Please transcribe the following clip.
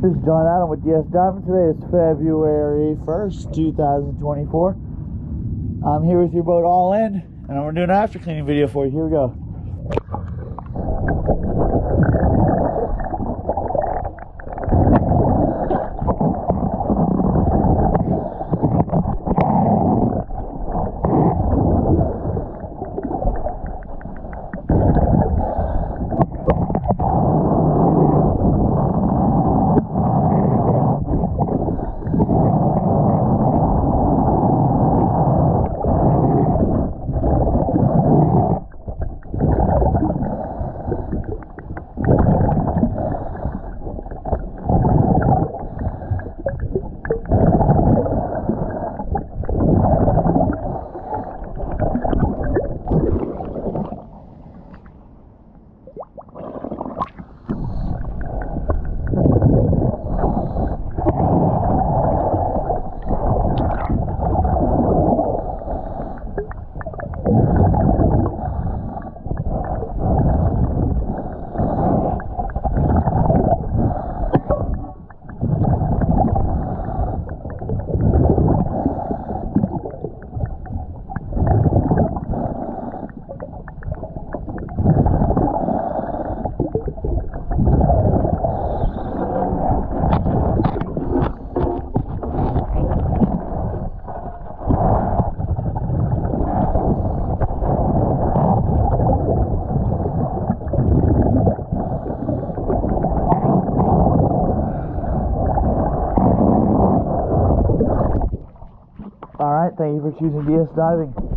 This is John Adam with DS Diving. Today is February 1st, 2024. I'm here with your boat all in, and I'm going to do an after cleaning video for you. Here we go. you All right, thank you for choosing DS Diving.